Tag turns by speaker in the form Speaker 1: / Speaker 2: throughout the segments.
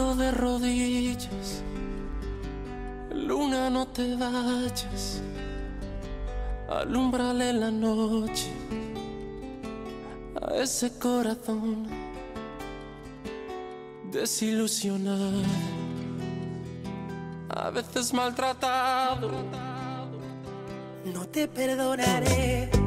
Speaker 1: de rodillas. Luna, no te vayas. Alumbrale la noche a ese corazón desilusionado, a veces maltratado.
Speaker 2: No te perdonaré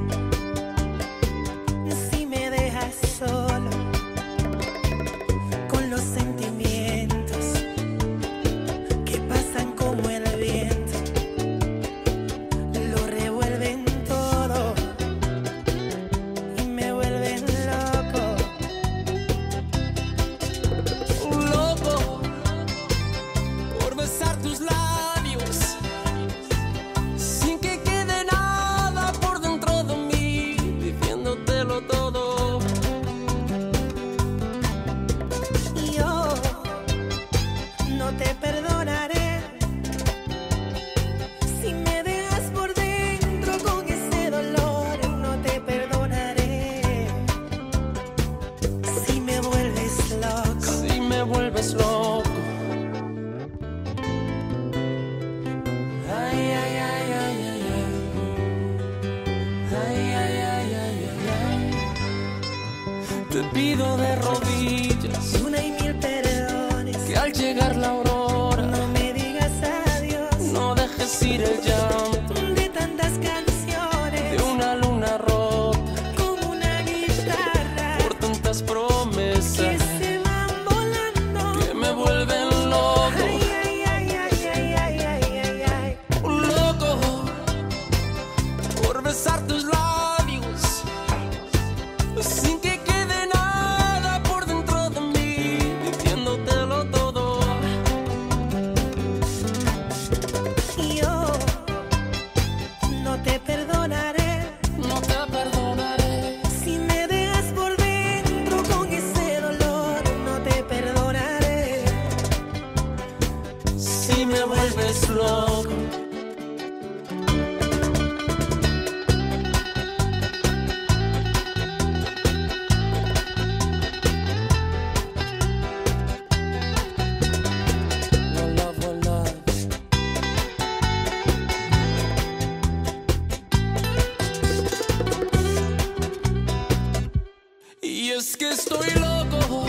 Speaker 2: Dices que
Speaker 1: estoy loco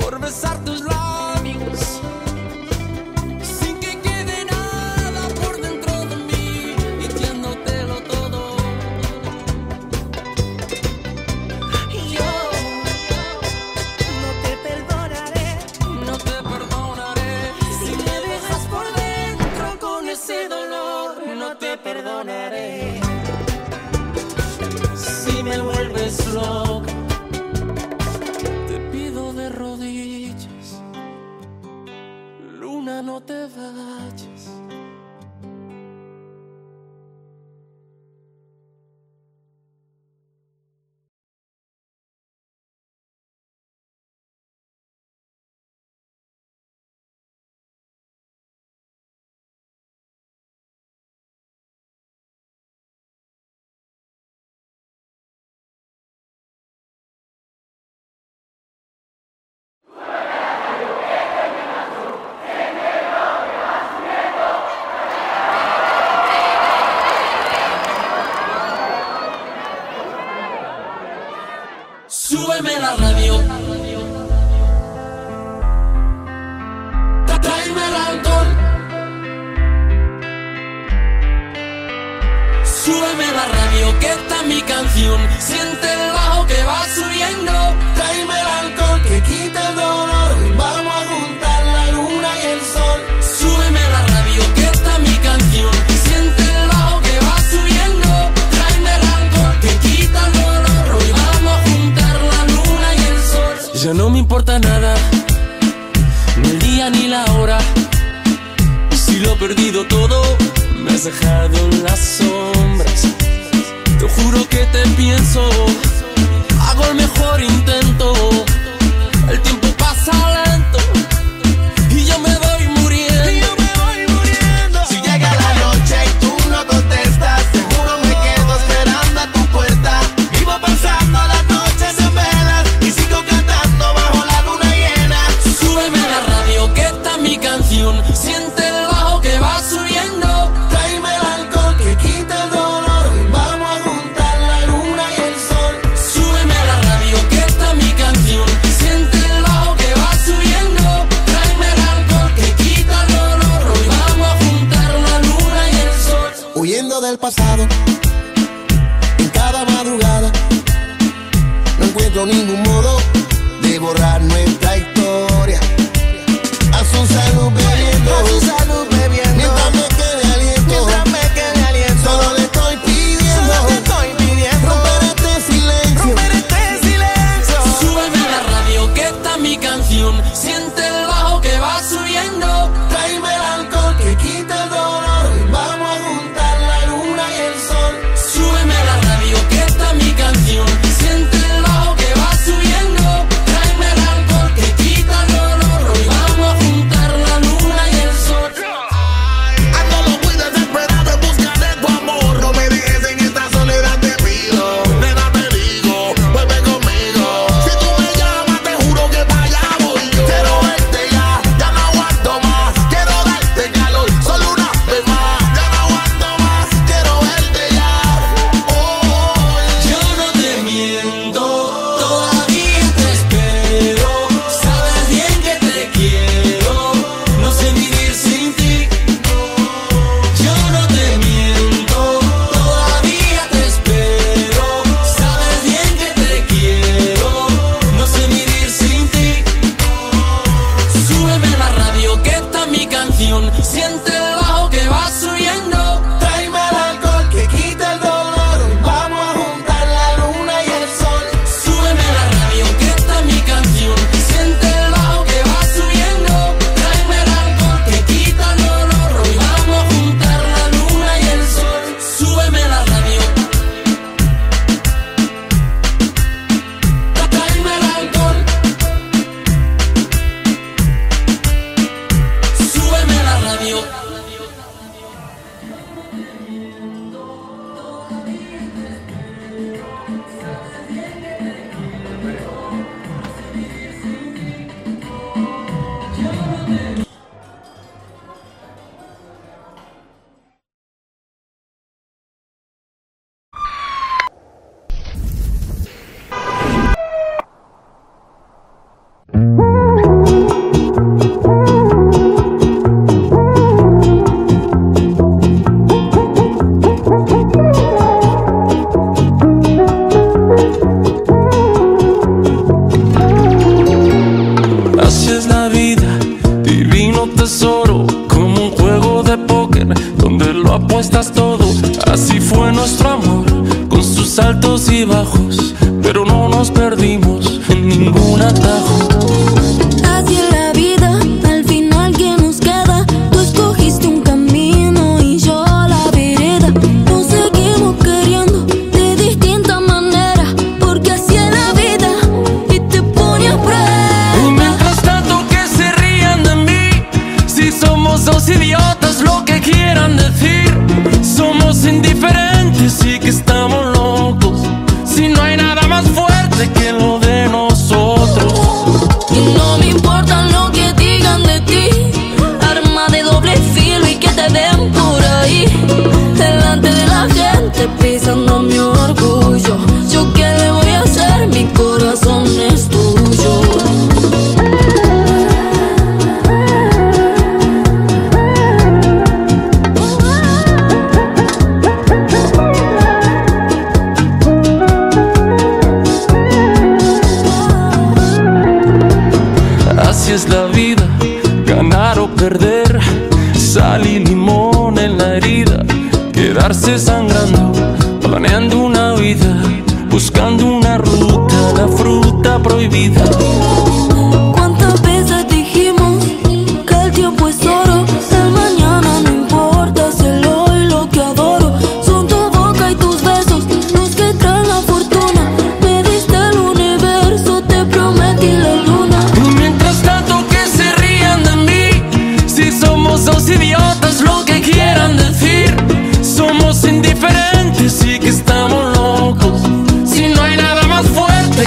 Speaker 1: por besar tus labios.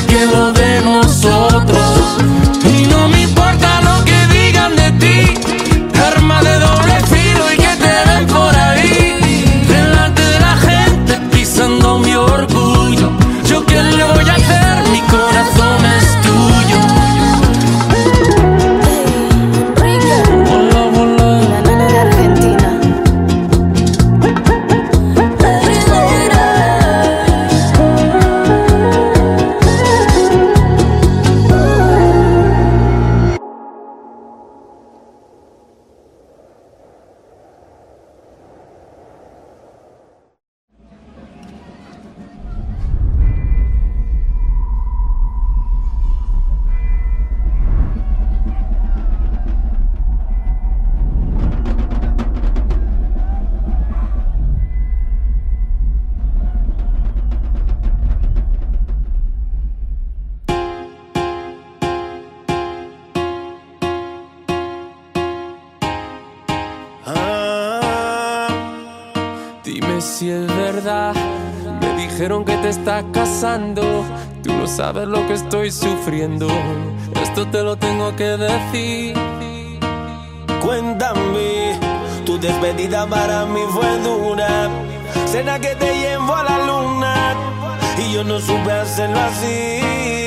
Speaker 1: get up.
Speaker 2: si
Speaker 1: es verdad. Me dijeron que te estás casando, tú no sabes lo que estoy sufriendo. Esto te lo tengo que decir.
Speaker 3: Cuéntame, tu despedida para mí fue dura. Cena que te llevo a la luna y yo no supe hacerlo así.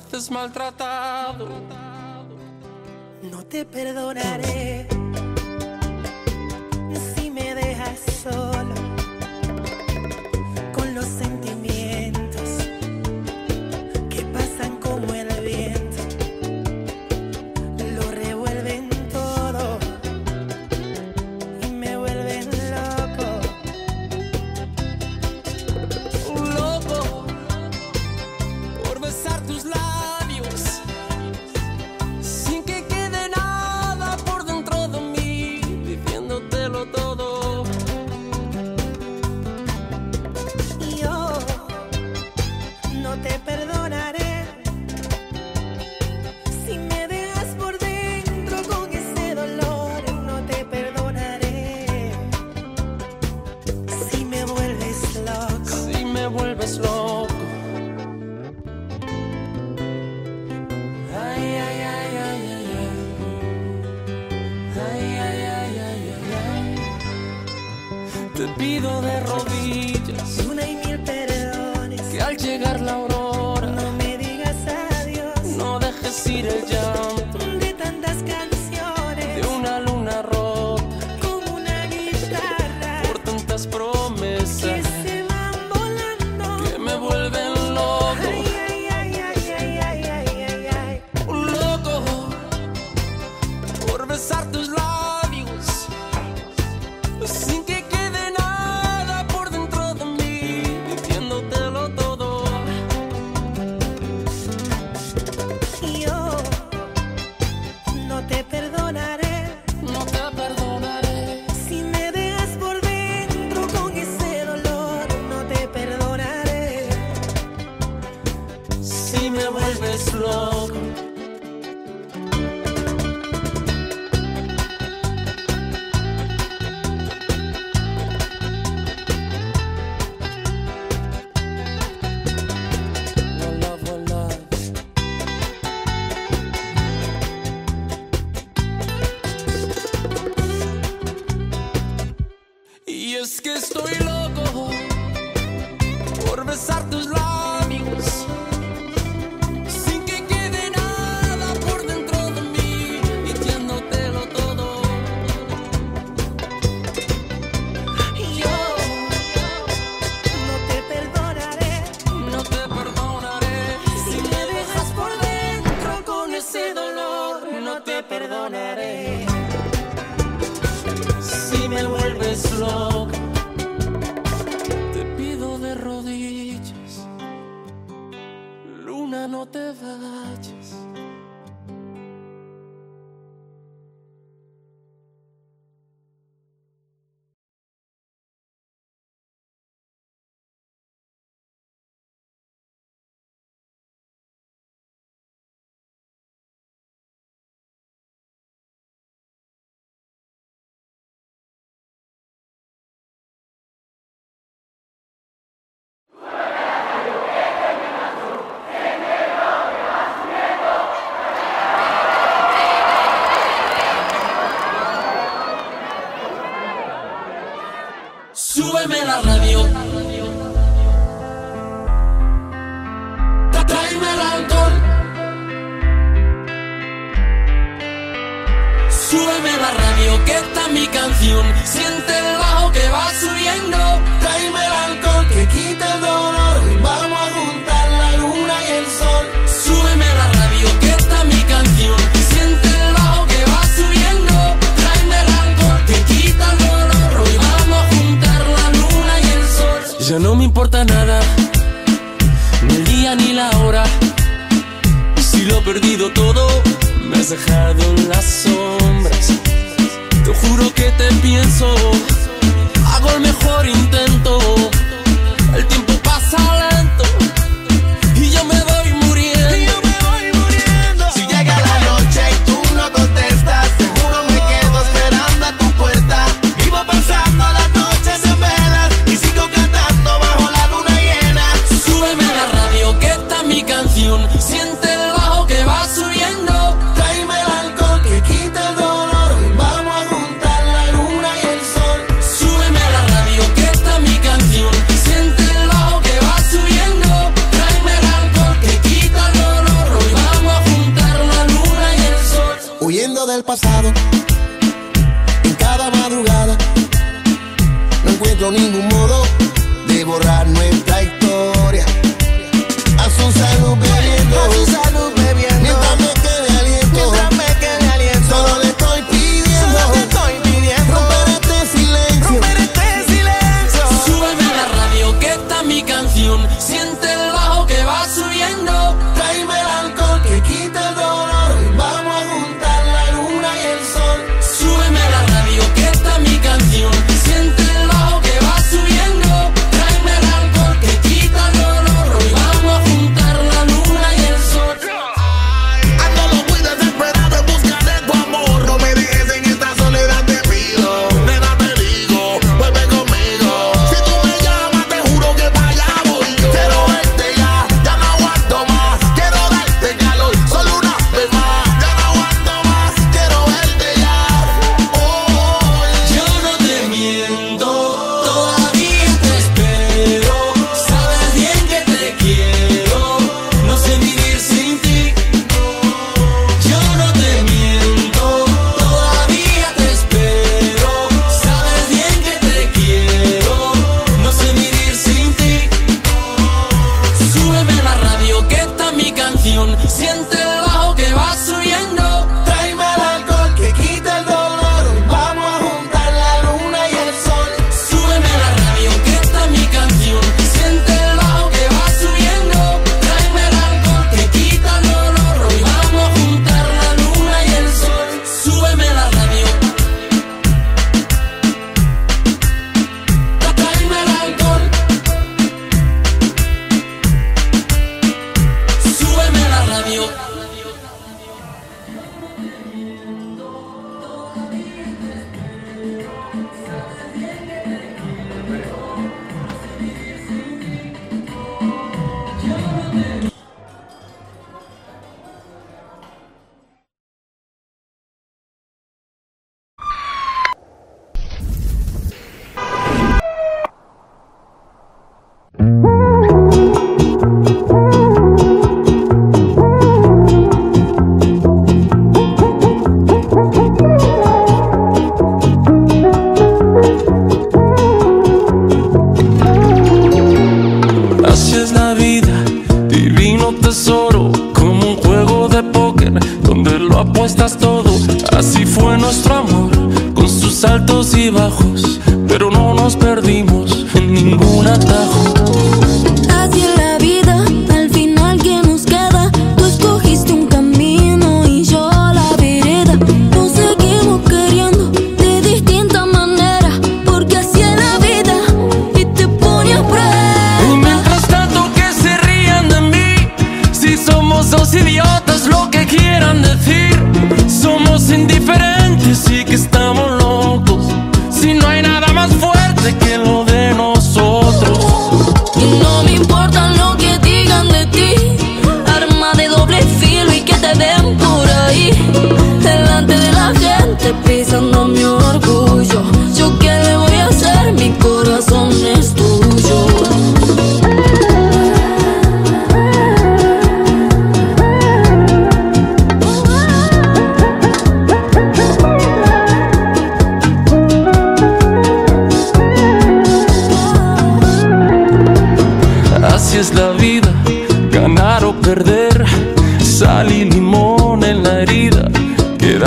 Speaker 1: veces maltratado.
Speaker 2: No te perdonaré si me dejas solo.
Speaker 1: pido de rodillas No importa nada, ni el día ni la hora. Si lo he perdido todo, me has dejado en las sombras. Te juro que te pienso, hago el mejor intento.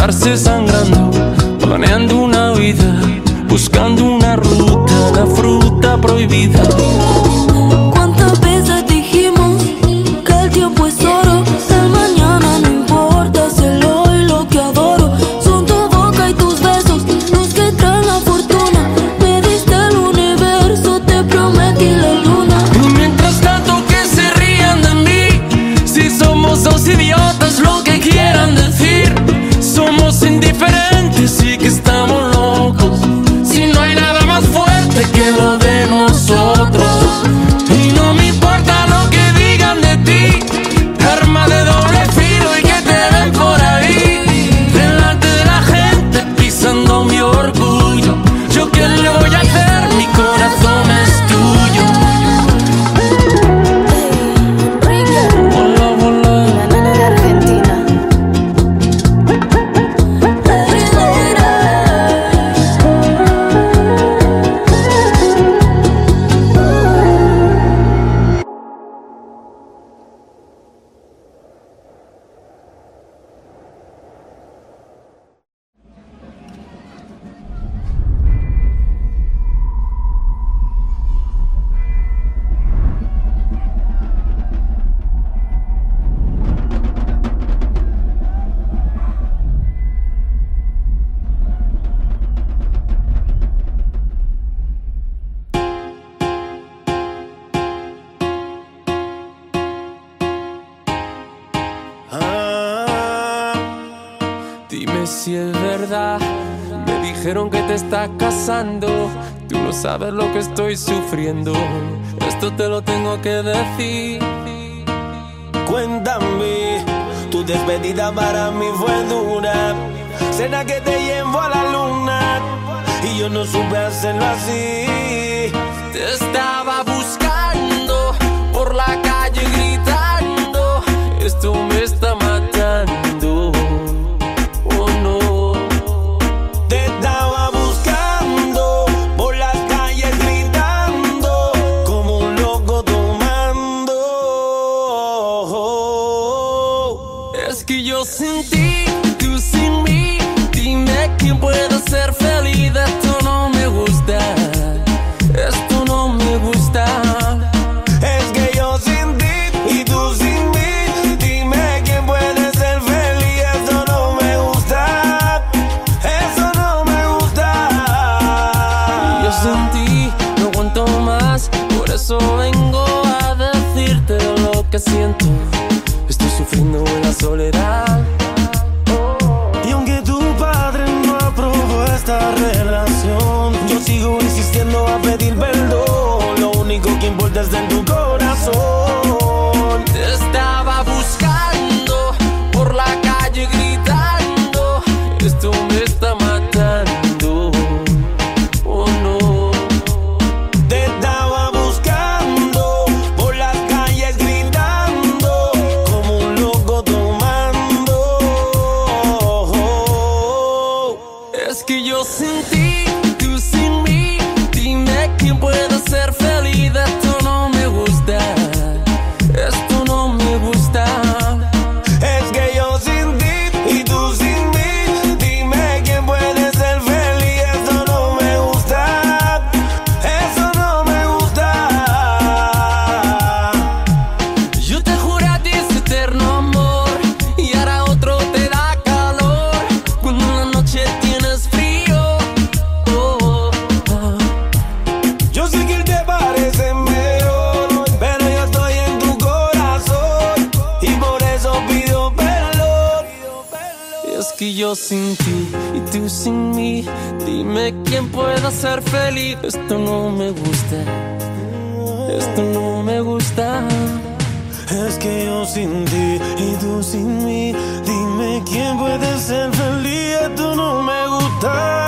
Speaker 1: Narciso está casando. Tú no sabes lo que estoy sufriendo. Esto te lo tengo que decir.
Speaker 3: Cuéntame, tu despedida para mí fue dura. Cena que te llevo a la luna. Y yo no supe hacerlo así.
Speaker 1: Te estaba buscando por la calle gritando. Esto me está matando.
Speaker 3: eu senti
Speaker 1: Es que yo sin ti
Speaker 3: y tú sin mí, dime quién puede ser feliz, tú no me gustas.